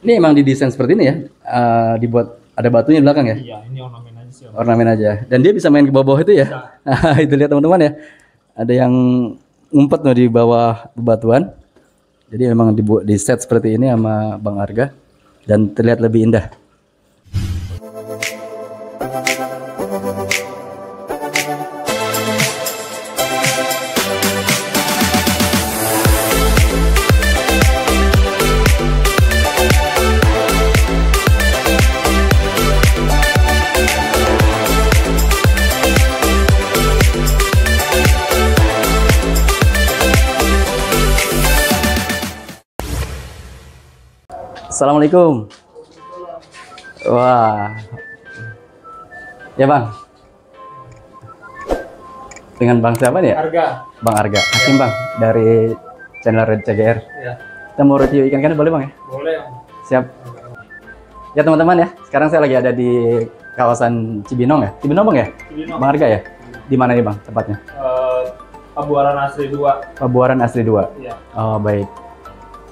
Ini emang didesain seperti ini ya. Eh, dibuat ada batunya di belakang ya. Iya, ini ornamen aja sih. Ornamen aja. Dan dia bisa main ke bawah-bawah itu ya. itu lihat teman-teman ya. Ada yang ngumpet loh di bawah bebatuan. Jadi memang dibuat di set seperti ini sama Bang Arga dan terlihat lebih indah. Assalamualaikum. Wah. Ya bang. Dengan bang siapa nih ya? Harga. Bang Arga. Hakim bang dari channel Red CGR. Ya, Kita mau review ikan kan boleh bang ya? boleh. Om. Siap. Ya teman-teman ya. Sekarang saya lagi ada di kawasan Cibinong ya. Cibinong bang ya? Cibinong. Bang Arga ya? Di mana nih bang tepatnya? Eh, Pabuaran Asri 2. Pabuaran Asri 2. Ya. Oh baik.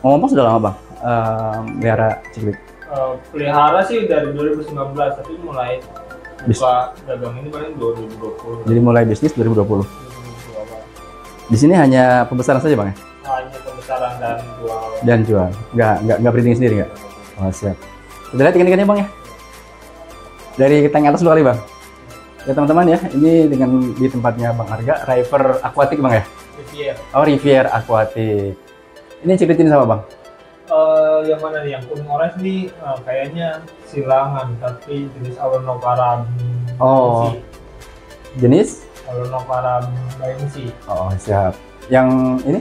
Ngomong sudah lama bang. Eh, melihara ciklik. Eh, pelihara sih dari 2019, tapi mulai Bis- buka dagang ini paling 2020. Jadi mulai bisnis 2020. 2020 awal. Di sini hanya pembesaran saja bang ya? Hanya pembesaran dan jual. Dan jual. Nggak nggak nggak breeding sendiri nggak? Oh siap. Kita lihat ikan-ikannya bang ya. Dari tank atas dulu kali bang. Ya teman-teman ya, ini dengan di tempatnya Bang Arga, River Aquatic bang ya? Rivier. Oh Rivier Aquatic. Ini ceritain sama bang. Eh, yang mana nih? Yang kuning orange nih eh, kayaknya silangan, tapi jenis Auronopara Oh. Jenis? Auronopara bainsi. Oh siap. Yang ini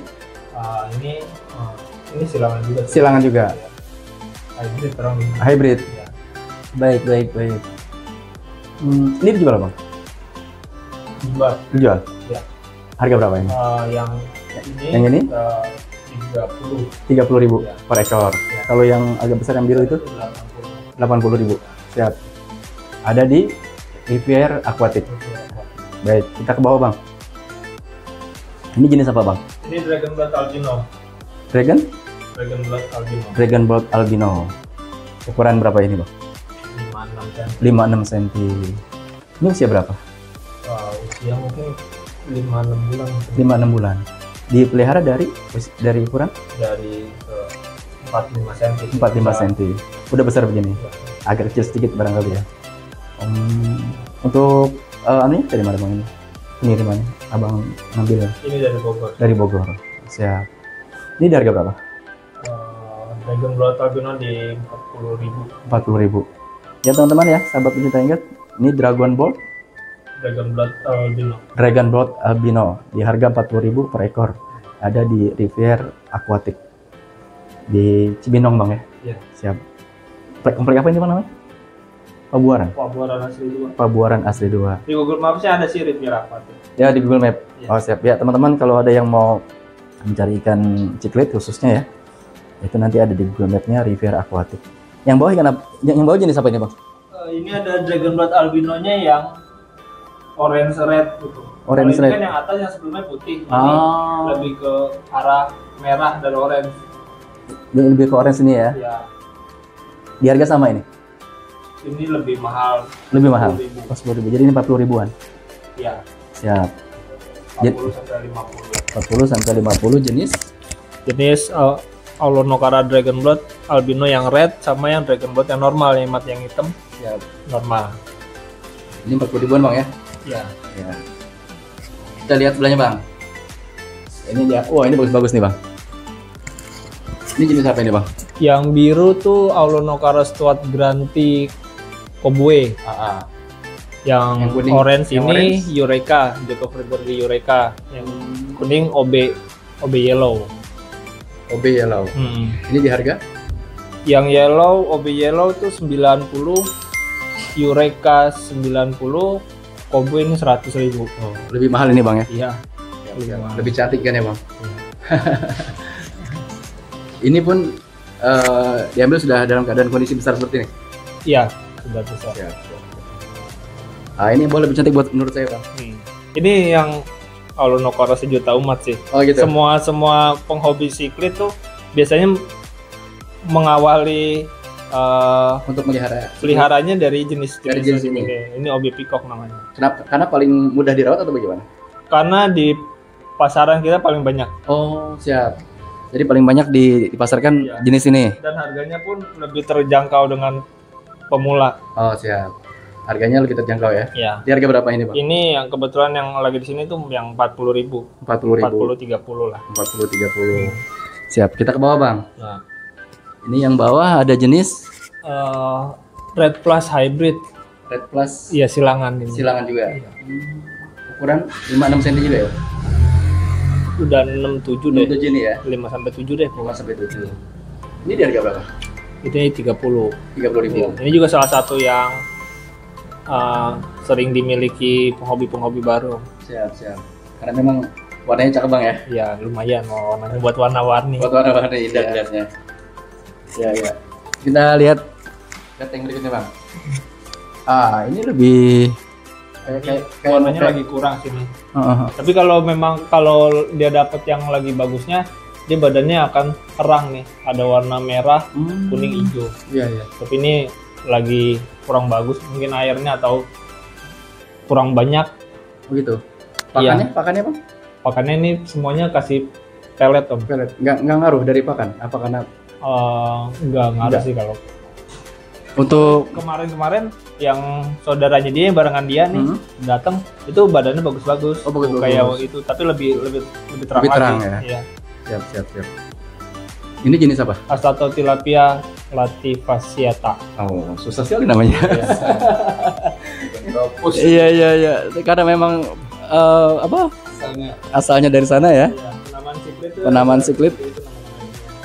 Ah, ini eh, ini silangan juga. sih. silangan juga. Hybrid terang ini. Hybrid. Ya. Baik baik baik. Hmm, ini dijual bang? Dijual. Dijual. Ya. Harga berapa ini? Eh, yang ini Yang ini? eh, 30 Tiga puluh ribu Ya. per ekor. Ya. Kalau yang agak besar yang biru itu 80. delapan puluh ribu. Siap. Ada di Rivier Aquatic. Baik, kita ke bawah bang. Ini jenis apa bang? Ini Dragon Blood Albino. Dragon? Dragon Blood Albino. Dragon Blood Albino. Ukuran berapa ini bang? 56 cm. 5-6 cm. Ini usia berapa? Wah, usia mungkin 5-6 bulan 5-6 bulan. Dipelihara dari dari ukuran dari eh, 45 cm. 45 cm. Udah besar begini. Agak kecil sedikit barangkali ya. Om, untuk eh anunya dari mana bang ini? Pengirimannya, abang ngambil Ini dari Bogor. dari Bogor. Siap. Ini di harga berapa? Eh, Dragon Blood Albino di 40.000. 40 ribu. Ya teman-teman ya, sahabat pencinta ingat, ini Dragon Ball Dragon Blood Albino. Dragon Blood Albino di harga 40.000 per ekor. Ada di Rivier Aquatic di Cibinong bang ya. Iya. Siap. Komplek, apa ini bang namanya? Pabuaran. Pabuaran asli dua. Pabuaran Asri 2. Di Google Maps ada sih Rivier Aquatic. Ya di Google Map. Iya. Oh siap. Ya teman-teman kalau ada yang mau mencari ikan ciklet khususnya ya, itu nanti ada di Google Map-nya Rivier Aquatic. Yang bawah ikan? Yang, yang bawah jenis apa ini bang? Eh, ini ada Dragon Blood Albinonya yang orange red gitu. Orange ini red. kan yang atas yang sebelumnya putih. Ini Ah, lebih ke arah merah dan orange. lebih lebih ke orange ini ya. Ya, Di harga sama ini? ini lebih mahal. Lebih mahal. 10.000. Oh, 10 ribu. Jadi ini 40 ribuan. Ya, Siap. 40 sampai 50. 40 sampai 50 jenis Jenis uh, Aulonokara Dragon Blood albino yang red sama yang Dragon Blood yang normal yang mat yang hitam ya normal. ini 40 ribuan bang ya Ya. ya kita lihat sebelahnya bang ini dia wah ini bagus-bagus nih bang ini jenis apa ini bang Yang biru tuh Aulonokara Stuart Granti Kobue. AA Yang, Yang kuning. orange Yang ini orange. Eureka, Jacob Gregory Eureka. Yang kuning OB OB yellow. OB yellow Hmm. ini di harga Yang yellow OB yellow tuh 90, Eureka 90, Kobue ini 100 ribu. oh, lebih mahal ini bang ya Iya. Lebih, mahal. lebih cantik kan ya bang ini pun eh, diambil sudah dalam keadaan kondisi besar seperti ini Iya, sudah besar. ah ini boleh lebih cantik buat menurut saya bang Hmm. Ini yang Aulonokara sejuta umat sih. oh gitu Semua semua penghobi siklit tuh biasanya mengawali Eh, untuk melihara. peliharanya dari jenis Dari jenis ini. Ini obi peacock namanya. Kenapa? Karena paling mudah dirawat atau bagaimana? Karena di pasaran kita paling banyak Oh, siap. Jadi paling banyak di- dipasarkan Iya. jenis ini. dan harganya pun lebih terjangkau dengan pemula. Oh, siap. Harganya lebih terjangkau ya. Ya. Di harga berapa ini, Bang? Ini yang kebetulan yang lagi di sini tuh yang 40.000. 40.000. 40 30 lah. 40 30. Siap. Kita ke bawah, Bang. Nah, Ini yang bawah ada jenis eh, Red Plus Hybrid. Red Plus Iya, silangan ini. silangan juga. Iya. Ukuran 5 6 cm juga ya. Udah 67 deh. 7 ini ya. 5 sampai 7 deh. 5 sampai 7. Ini di harga berapa? Ini 30. 30.000. Ini juga salah satu yang eh, sering dimiliki penghobi-penghobi baru. Siap, siap. Karena memang warnanya cakep, Bang ya. Ya, lumayan mau warnanya buat warna-warni. Buat warna-warni indah Iya. dilihatnya. Ya, ya. Kita lihat lihat yang berikutnya, Bang. Ah, ini lebih kayak kayak Warnanya kayak- lagi kurang sini. Heeh. Tapi kalau memang kalau dia dapat yang lagi bagusnya, dia badannya akan terang nih. Ada warna merah, Hmm. kuning, hijau. Iya, iya. Tapi ini lagi kurang bagus, mungkin airnya atau kurang banyak. Begitu. Pakannya, pakannya, Bang? Pakannya ini semuanya kasih pelet om. Pelet. Nggak, nggak ngaruh dari pakan. Apa karena Eh, enggak ngaruh Enggak. sih kalau untuk kemarin-kemarin yang saudaranya dia yang barengan dia nih Hmm. datang itu badannya bagus-bagus Oh, bagus-bagus. kayak itu tapi lebih lebih lebih terang Lebih terang, lagi. ya? Iya. siap, siap, siap. Ini jenis apa? Astato tilapia latifasciata. Oh, susah sekali namanya. Gopus. iya, iya, iya. Karena memang eh, apa? Misalnya, Asalnya dari sana ya. ya, penamaan siklit itu Penamaan siklit.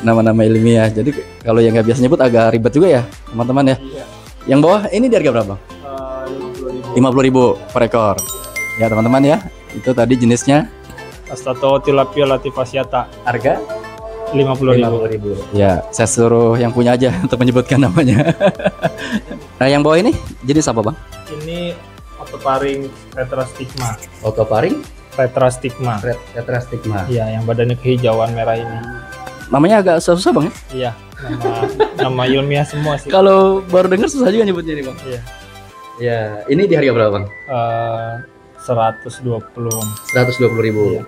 Nama-nama ilmiah. Jadi kalau yang nggak biasa nyebut agak ribet juga ya, teman-teman ya. Iya. Yang bawah ini di harga berapa? Eh, 50.000. 50.000 per ekor. Ya, teman-teman ya. Itu tadi jenisnya Astato tilapia latifasciata harga 50.000. 50.000. Ya, saya suruh yang punya aja untuk menyebutkan namanya. nah, yang bawah ini jenis apa, Bang? Ini otoparing tetrastigma. Otoparing Tetrastigma. red tetrastigma. Iya, yang badannya kehijauan merah ini. Namanya agak susah, Bang ya? Iya, nama nama ilmiah semua sih. Kalau baru dengar susah juga nyebutnya nih, Bang. Iya. Ya, ini di harga berapa, Bang? Eh 120 120.000. Iya.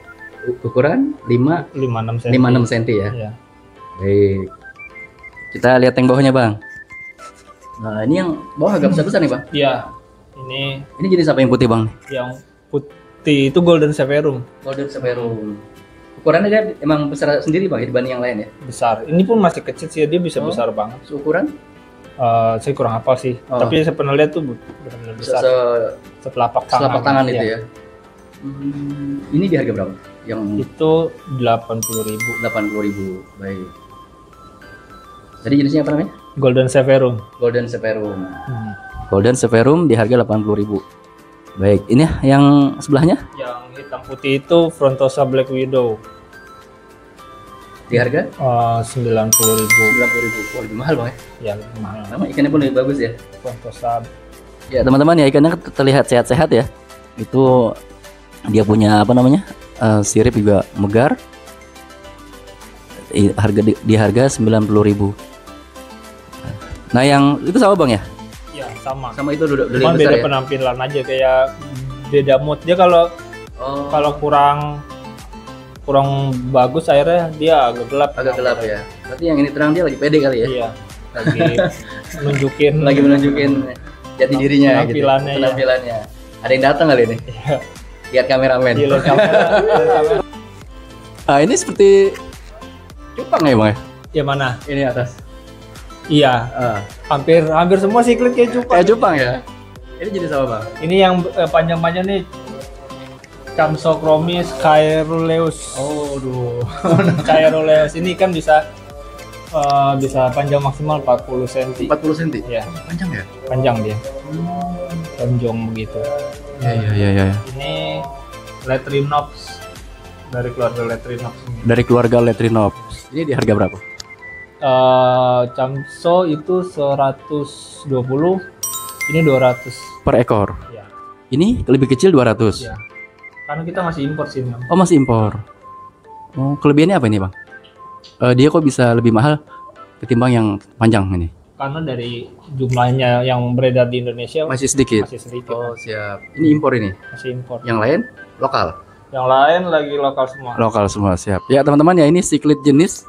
U- Ukuran 5 56 cm. 56 cm ya. Iya. Baik. Kita lihat yang bawahnya, Bang. Nah, ini yang bawah agak besar-besar nih, Bang. Iya. Ini Ini jenis apa yang putih, Bang? yang putih itu golden severum Golden Severum. Ukurannya dia emang besar sendiri, Bang, ya, dibanding yang lain ya. besar. Ini pun masih kecil sih, dia bisa Oh. besar banget. Ukuran Eh, saya kurang hafal sih. Oh. Tapi saya pernah lihat tuh benar-benar se besar. Setelapak tangan. selapak tangan itu Iya. ya. Hmm, ini di harga berapa? Yang Itu 80.000 80.000. Baik. Tadi jenisnya apa namanya? Golden severum. Golden Severum. Hmm. Golden Severum di harga 80.000. Baik, ini yang sebelahnya Yang putih itu Frontosa Black Widow. di harga Eh, 90.000 90.000. Wah, lebih mahal, Bang ya. ya lebih mahal. Nama ikannya pun lebih bagus ya. Frontosa Ya, teman-teman ya ikannya terlihat sehat-sehat ya. Itu dia punya apa namanya? eh, sirip juga megar. I- harga di, di harga 90.000. Nah, yang itu sama Bang ya? ya sama. Sama itu dulu dulu yang beda besar ya. penampilan aja kayak beda mood dia kalau Oh, kalau kurang kurang bagus airnya dia agak gelap agak gelap ya. Berarti yang ini terang dia lagi pede kali ya. iya lagi nunjukin Lagi menunjukin jati dirinya gitu. Penampilannya, ya. Penampilannya. Ada yang datang kali ini. Iya. Lihat kameramen. Iya, lihat kamera, lihat kamera. Ah, ini seperti cupang ya, Bang ya? ya mana Ini atas. iya Ah, hampir hampir semua siklit kayak cupang kayak cupang ya. Ini jenis apa, Bang? ini yang eh, panjang-panjang nih Camsochromis caeruleus Oh, duh. caeruleus ini kan bisa eh, bisa panjang maksimal 40 cm 40 cm. ya Panjang ya? panjang dia tonjong begitu Iya, iya, iya, iya. ini Letrinops dari keluarga Letrinops ini. Dari keluarga Letrinops. Ini di harga berapa? Eh, Camso itu 120 ini 200 Per ekor. ya Ini lebih kecil 200. ya karena kita masih impor sini Om. Oh, masih impor. Oh, kelebihannya apa ini, Bang? Eh, dia kok bisa lebih mahal ketimbang yang panjang ini? karena dari jumlahnya yang beredar di Indonesia Masih sedikit. masih sedikit, Oh, siap. Ini impor ini. masih impor. Yang lain lokal. Yang lain lagi lokal semua. Lokal semua, siap. Ya, teman-teman ya ini siklit jenis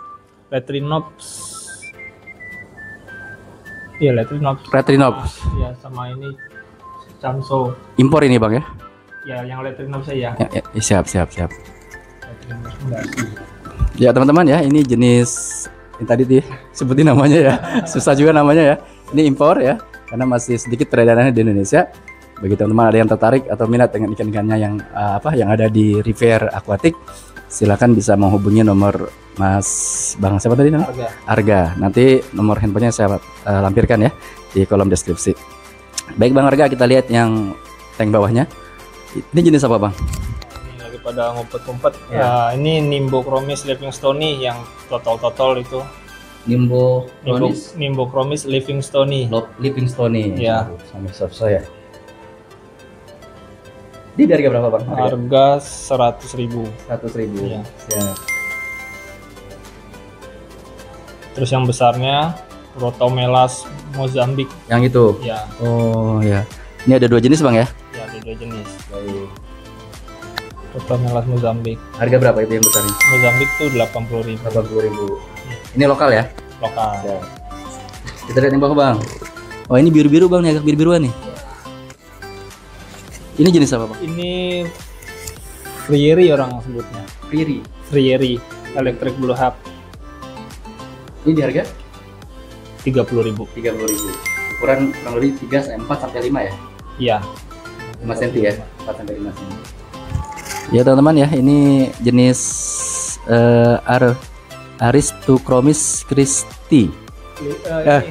Retrinops. Iya, Retrinops. Retrinops. Ya, sama ini Samso. Impor ini, Bang ya. Ya, yang Retrinops saya. Ya, ya, ya, siap, siap, siap. Ya, teman-teman ya, ini jenis yang tadi tuh ya, sebutin namanya ya. Susah juga namanya ya. Ini impor ya, karena masih sedikit peredarannya di Indonesia. Bagi teman-teman ada yang tertarik atau minat dengan ikan-ikannya yang eh, apa yang ada di River Aquatic, silakan bisa menghubungi nomor Mas Bang siapa tadi namanya? Harga. Arga. Nanti nomor handphonenya saya eh, lampirkan ya di kolom deskripsi. Baik Bang Arga, kita lihat yang tank bawahnya. Ini jenis apa Bang? Ini lagi pada ngumpet-ngumpet. Ya. Ya, ini Nimbo Chromis Livingstone yang total-total itu. Nimbo Nimbo, Nimbo Chromis Livingstone. Livingstone. Ya. Sama soft ya. Di harga berapa Bang? Harga 100.000 ribu. 100 ribu. Iya. Siap. Terus yang besarnya Rotomelas Mozambik. Yang itu. Ya, Oh ya. Ini ada dua jenis Bang ya? Ya jenis. Baik. Rotomelas Mozambik. Harga berapa itu yang besar ini? Mozambik tuh 80.000 ribu 80 ribu. Ini lokal ya? lokal. Siap. Kita lihat yang bawah Bang. Oh ini biru-biru Bang nih, agak biru-biruan nih. Ini jenis apa Bang? Ini Frieri orang sebutnya. Riri. Frieri Electric Blue Hub Ini di harga 30.000 ribu. 30 ribu. Ukuran kurang lebih 3 4 sampai 5 ya? Iya. 5 cm ya? 4 sampai 5 cm. Ya teman-teman ya, ini jenis eh Ar Aristochromis Christi. Eh,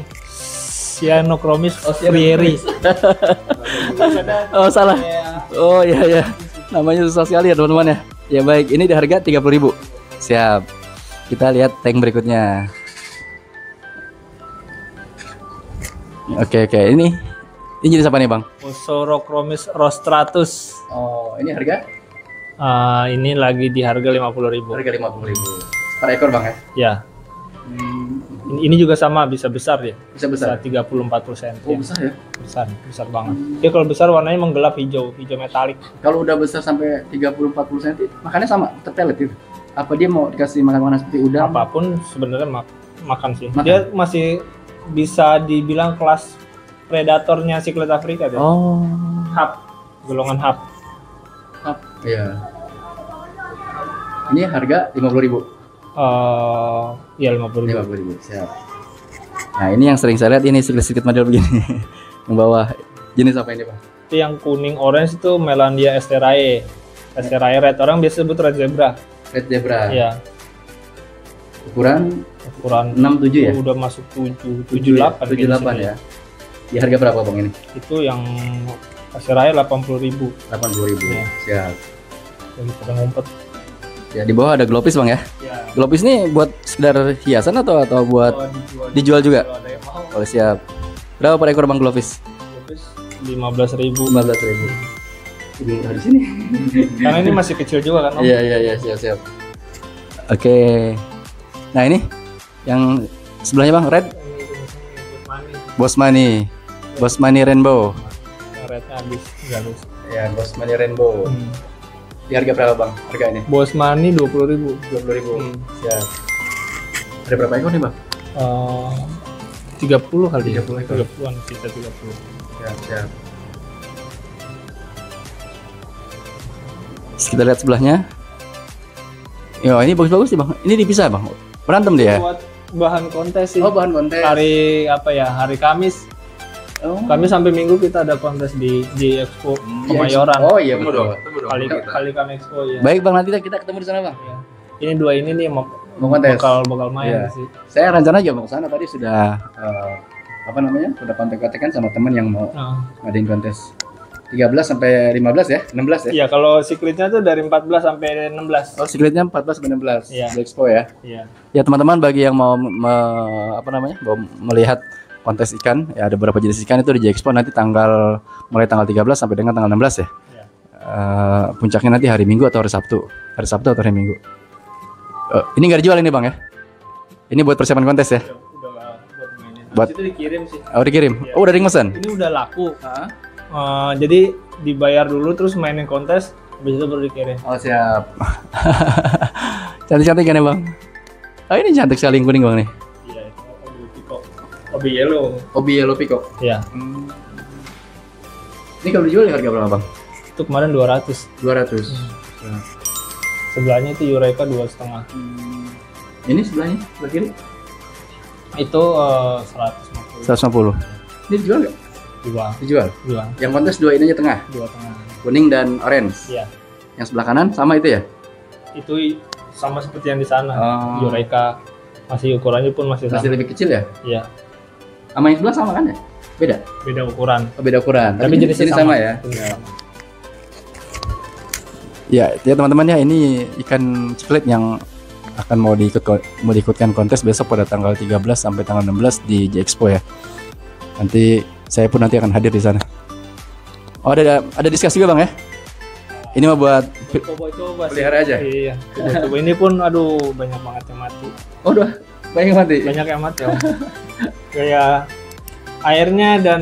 Cyanochromis Frieri. Oh salah. Oh iya ya. Namanya susah sekali ya teman-teman ya. Ya baik, ini di harga 30.000. Siap. Kita lihat tank berikutnya. Oke oke, ini ini jenis apa nih, Bang? Osorochromis rostratus. Oh, ini harga? Ah, ini lagi di harga 50.000 Harga 50.000. Per ekor, Bang ya? Ya. Ini, ini juga sama bisa besar ya. Bisa Besar besar. 34 cm. Oh, besar ya. Besar, besar banget. Dia kalau besar warnanya menggelap hijau, hijau metalik. Kalau udah besar sampai 30 40 cm, makannya sama, terpelet gitu. Apa dia mau dikasih makan-makanan seperti udang? Apa pun sebenarnya mak- makan sih. Makan. Dia masih bisa dibilang kelas predatornya siklet Afrika dia. Oh. Hub, golongan hub. Up. Iya. Ini harga 50.000. Eh, ya 50 ribu. 50.000. Siap. Nah, ini yang sering saya lihat ini sedikit-sedikit model begini. yang bawah jenis apa ini, Bang? Itu yang kuning orange itu Melandia esterae. Esterae red orang biasa sebut red zebra. Red zebra. Iya, Ukuran ukuran 67 ya? udah masuk 7 7 ya? 78 78 ya. Di harga berapa, Bang ini? Itu yang esterae 80 ribu 80.000. Iya. Siap. yang pada ngumpet. Ya, di bawah ada glopis, Bang ya. Ya. Glopis ini buat sekedar hiasan atau atau buat dijual, dijual juga? mau. Oh, siap. Berapa per ekor Bang glopis? lima belas ribu 15.000. Ini di sini. karena ini masih kecil juga kan? Iya iya iya siap siap. Oke. Nah ini yang sebelahnya bang red ikut money. Bos Money, Rainbow. rednya habis habis Ya Bos Money Rainbow. hmm. Di harga berapa bang? Harga ini? bos money dua puluh ribu Dua puluh ribu. Hmm. Siap. Ada berapa ekor nih bang? tiga puluh kali 30 ekor. tiga puluhan kita tiga puluh Siap siap. Terus Kita lihat sebelahnya. Yo ini bagus-bagus sih bang. Ini dipisah bang. Berantem dia. buat bahan kontes sih Oh bahan kontes. hari apa ya hari Kamis Oh. Kamis sampai Minggu kita ada kontes di di Expo Iya, Kemayoran Oh iya betul. kali kali Kami Expo ya Baik bang nanti kita ketemu di sana bang. Iya. ini dua ini nih mau Mau kontes. bakal bakal main Iya. sih Saya rencana juga mau ke sana tadi sudah eh, apa namanya? Sudah kontak-kontakan sama teman yang mau nah, ngadain kontes. 13 sampai 15 ya? 16 ya? iya kalau secretnya tuh dari 14 sampai 16 Oh, secretnya 14 sampai 16 Iya. di Expo ya. iya Ya teman-teman bagi yang mau me- apa namanya? mau melihat kontes ikan, ya ada beberapa jenis ikan itu di Expo nanti tanggal mulai tanggal 13 sampai dengan tanggal 16 ya. Iya. Eh, puncaknya nanti hari Minggu atau hari Sabtu. Hari Sabtu atau hari Minggu. Eh, ini nggak dijual ini Bang ya? Ini buat persiapan kontes ya? udah udah buat itu dikirim sih. oh dikirim. Iya. Oh udah ringmesan. Ini udah laku. Eh, jadi dibayar dulu terus mainin kontes, habis itu baru dikirim. Oh siap. Cantik-cantik kan ya bang? Oh ini cantik sekali yang kuning bang nih. Obi Yellow. Obi Yellow Pico. Iya. Ini kalau dijual harga berapa bang? Itu kemarin 200. 200. Sebelahnya itu Eureka dua setengah. Ini sebelahnya, sebelah kiri? Itu eh, 150. 150. Ini dijual nggak? Dua, Dijual. dua, Yang kontes dua ini aja tengah, dua tengah. kuning dan orange. Iya. Yang sebelah kanan sama itu ya? Itu sama seperti yang di sana. Oh. Eureka masih ukurannya pun masih Masih sama. lebih kecil ya? Iya, Sama yang sebelah sama kan ya? Beda? beda ukuran. Oh, beda ukuran. Tapi jenisnya jenis sama, ya? Jenis sama. Ya, ya teman-teman ya ini ikan ciklet yang akan mau diikut mau diikutkan kontes besok pada tanggal 13 sampai tanggal 16 di J Expo ya. Nanti saya pun nanti akan hadir di sana. Oh ada ada diskusi juga bang ya? Ini mah buat Coba-coba. Pelihara aja? Iya. Coba ini pun aduh banyak banget yang mati. oh udah banyak yang mati. Banyak yang mati. Om. Kayak airnya dan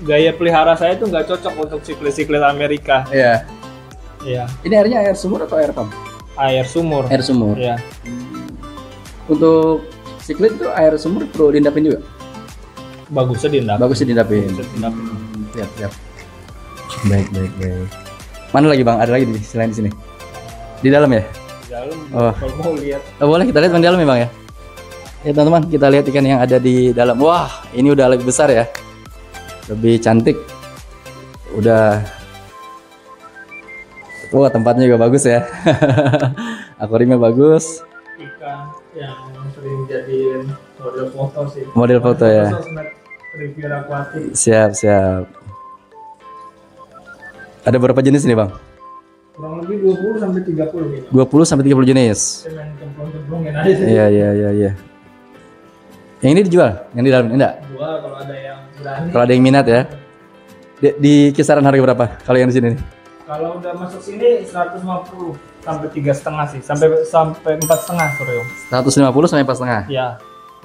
gaya pelihara saya itu nggak cocok untuk siklus-siklus Amerika. Iya. Iya, Ini airnya air sumur atau air pump? air sumur. Air sumur. Iya. Untuk siklet itu air sumur perlu diendapin juga. Bagusnya diendap. Bagus sih diendapin. Bagusnya diendapin. Siap, siap. Baik, baik, baik. Mana lagi bang? Ada lagi di selain di sini? Di dalam ya? Di dalam Oh. kalau mau lihat Oh, boleh kita lihat bang di dalam ya bang ya? Ya teman-teman kita lihat ikan yang ada di dalam. Wah ini udah lebih besar ya, lebih cantik. Udah. Wah tempatnya juga bagus ya. Akuariumnya bagus. ikan yang sering jadiin model foto sih. Model foto ya. Review akuatik. Siap siap. Ada berapa jenis nih bang? Kurang lebih 20 sampai 30 gitu. 20 sampai 30 jenis. Iya iya iya iya. Yang ini dijual? Yang di dalam ini enggak? Dua kalau ada yang berani. Kalau ada yang minat ya. Di, di kisaran harga berapa? Kalau yang di sini nih? Kalau udah masuk sini 150 sampai tiga setengah sih, sampai sampai empat setengah sorry om. 150 sampai empat setengah. Ya,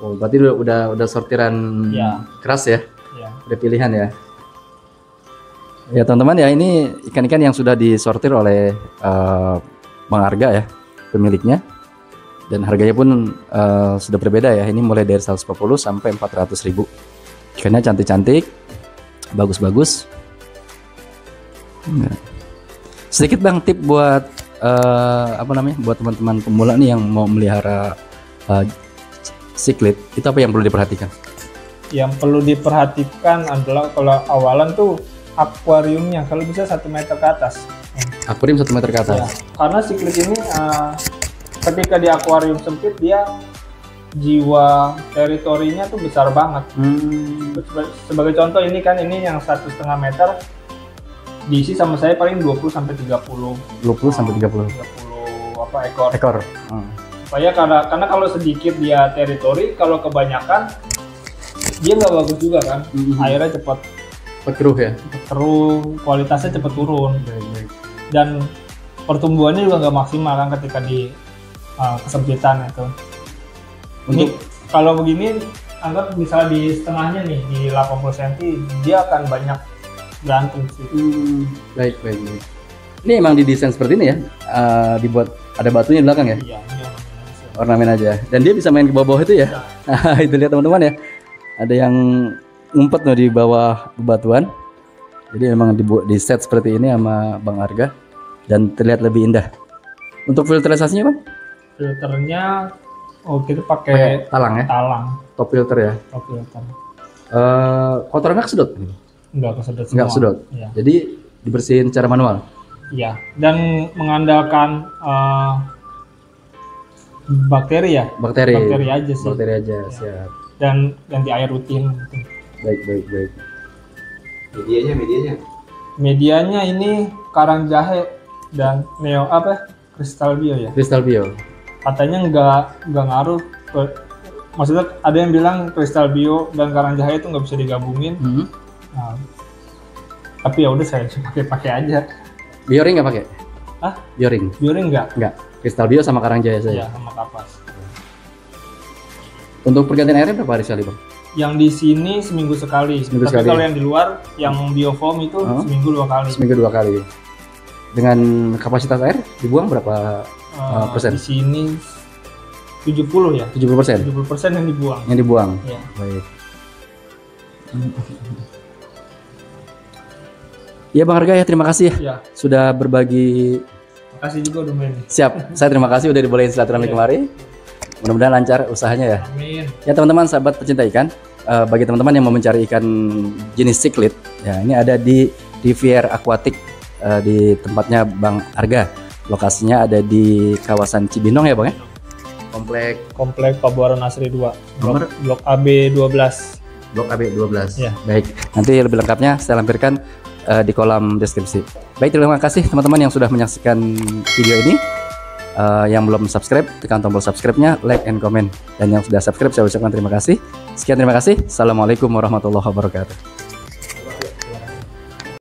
Oh, berarti udah udah, udah sortiran Ya. keras ya, ya. udah pilihan ya. Ya teman-teman ya ini ikan-ikan yang sudah disortir oleh eh, Bang Arga ya pemiliknya dan harganya pun eh, sudah berbeda ya. Ini mulai dari 140 sampai 400 ribu. Ikannya cantik-cantik, bagus-bagus. Nah. Sedikit bang tip buat eh, apa namanya buat teman-teman pemula nih yang mau melihara eh, siklit itu apa yang perlu diperhatikan? Yang perlu diperhatikan adalah kalau awalan tuh akuariumnya kalau bisa satu meter ke atas. Akuarium satu meter ke Ya, atas. karena siklit ini eh, ketika di akuarium sempit dia jiwa teritorinya tuh besar banget. Hmm. Seba- Sebagai contoh ini kan ini yang satu setengah meter diisi sama saya paling 20 sampai 30 20 sampai 30 30 apa ekor. ekor. Hmm. Supaya karena karena kalau sedikit dia teritori, kalau kebanyakan dia nggak bagus juga kan. Mhm. Airnya cepat Pekeruh ya. keruh, kualitasnya cepat turun Baik, baik. dan pertumbuhannya juga nggak maksimal kan ketika di uh, kesempitan itu. Ini kalau begini anggap misalnya di setengahnya nih di 80 cm dia akan banyak berantem sih. Hmm. Baik, baik, baik. Ini emang didesain seperti ini ya. Eh, dibuat ada batunya di belakang ya. Iya, ini ornamen. Ornamen aja. Dan dia bisa main ke bawah-bawah itu ya. Nah, itu lihat teman-teman ya. Ada yang ngumpet loh di bawah bebatuan. Jadi memang dibuat di set seperti ini sama Bang Arga dan terlihat lebih indah. Untuk filterisasinya bang? Filternya oh kita pakai Pakai talang ya, talang top filter ya. top filter. Eh kotorannya kesedot? Enggak kesedot semua. Enggak kesedot. Iya. Jadi dibersihin secara manual. Iya, dan mengandalkan eh, bakteri ya, Bakteri. bakteri aja sih, Bakteri aja, siap. dan ganti air rutin. gitu. Baik, baik, baik. medianya medianya Medianya ini karang jahe dan neo apa? Kristal bio ya. Crystal Bio. Katanya nggak nggak ngaruh. ke- maksudnya ada yang bilang kristal bio dan karang jahe itu nggak bisa digabungin. Hmm. Nah, tapi ya udah saya pakai pakai aja. Bioring nggak pakai? Hah? Bioring? Bioring nggak? Nggak. Crystal Bio sama Karang Jaya saja. Iya sama kapas. Untuk pergantian airnya berapa hari sekali bang? Yang di sini seminggu sekali. Seminggu Tapi sekali. kalau yang di luar, yang biofoam itu Oh. seminggu dua kali. Seminggu dua kali. Dengan kapasitas air dibuang berapa Ah, persen? Di sini 70 ya. 70 persen 70 persen yang dibuang. yang dibuang. Ya. Baik. Ya Bang Arga ya terima kasih ya Ya. sudah berbagi Makasih juga udah main. siap. Saya terima kasih udah dibolehin silaturahmi Iya. kemari. Mudah-mudahan lancar usahanya ya. Amin. Ya teman-teman sahabat pecinta ikan, eh, bagi teman-teman yang mau mencari ikan jenis cichlid, ya ini ada di Rivier Aquatic eh, di tempatnya Bang Arga. Lokasinya ada di kawasan Cibinong ya Bang ya. Komplek Komplek Pabuaran Asri 2. Nomor? Blok, blok AB 12. Blok AB 12. Ya. Baik, nanti lebih lengkapnya saya lampirkan eh, di kolom deskripsi. Baik, terima kasih teman-teman yang sudah menyaksikan video ini. Eh, yang belum subscribe, tekan tombol subscribe-nya, like and comment. Dan yang sudah subscribe, saya ucapkan terima kasih. Sekian terima kasih. Assalamualaikum warahmatullahi wabarakatuh.